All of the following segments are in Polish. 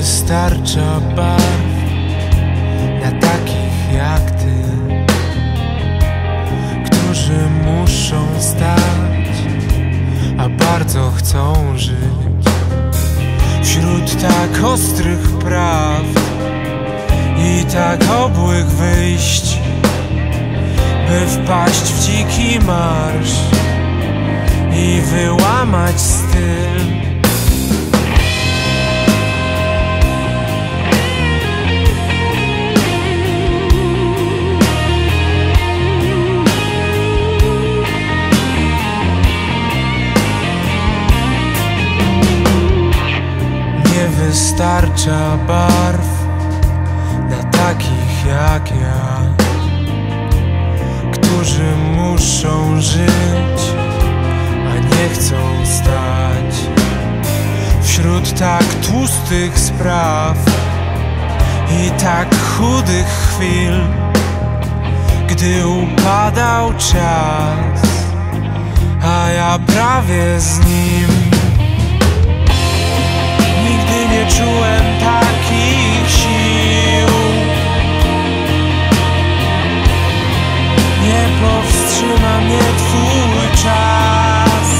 wystarcza barw na takich jak ty, którzy muszą stać, a bardzo chcą żyć. Wśród tak ostrych prawd i tak obłych wyjść, by wpaść w dziki marsz i wyłamać wystarcza barw na takich jak ja, którzy muszą żyć, a nie chcą stać wśród tak tłustych spraw i tak chudych chwil, gdy upadał czas, a ja prawie z nim. Powstrzyma mnie twój czas.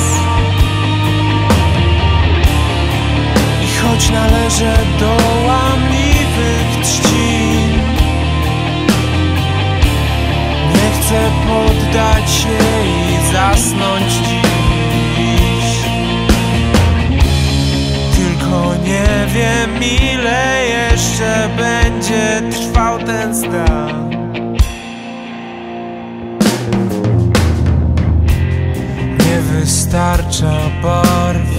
I choć należę do łamliwych trzcin Nie chcę poddać się i zasnąć dziś. Tylko nie wiem wystarcza barw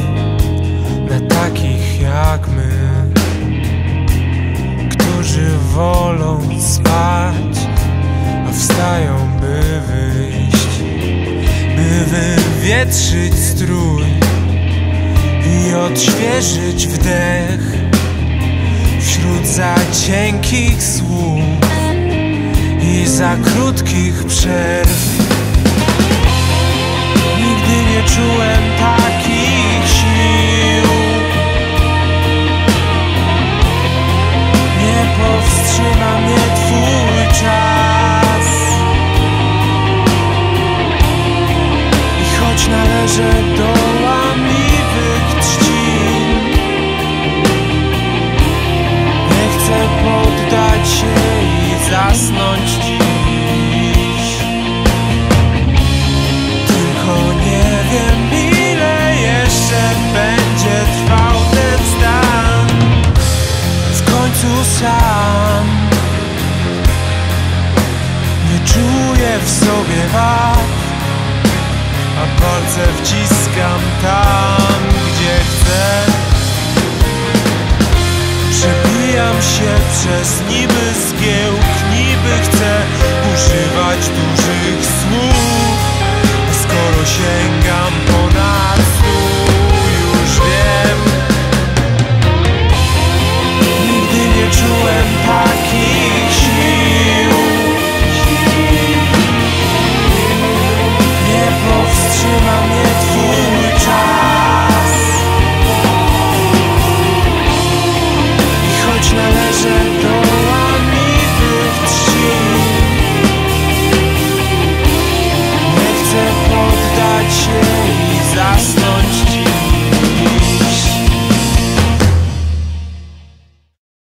na takich jak my Którzy wolą spać, a wstają by wyjść By wywietrzyć strój i odświeżyć wdech wśród za cienkich słów i za krótkich przerw. Nigdy nie czułem takich sił. Nie powstrzyma mnie twój czas. I choć należę do łamliwych trzcin Nie chcę poddać się i zasnąć dziś w sobie wad a palce wciskam tam, gdzie chcę. Przebijam się przez niby zgiełk, niby chcę używać dużych Stop.